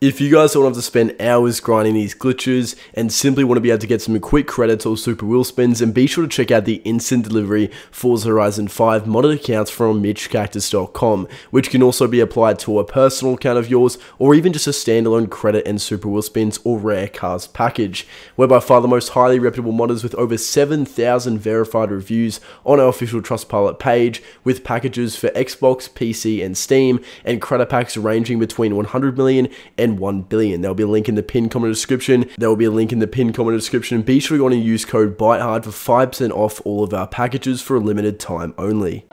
If you guys don't have to spend hours grinding these glitches and simply want to be able to get some quick credits or super wheel spins, then be sure to check out the instant delivery Forza Horizon 5 modded accounts from MitchCactus.com, which can also be applied to a personal account of yours or even just a standalone credit and super wheel spins or rare cars package. We're by far the most highly reputable modders with over 7,000 verified reviews on our official Trustpilot page with packages for Xbox, PC, and Steam, and credit packs ranging between 100 million and 1 billion. There'll be a link in the pinned comment description. There will be a link in the pinned comment description. Be sure to go on and use code BITEHARD for 5% off all of our packages for a limited time only.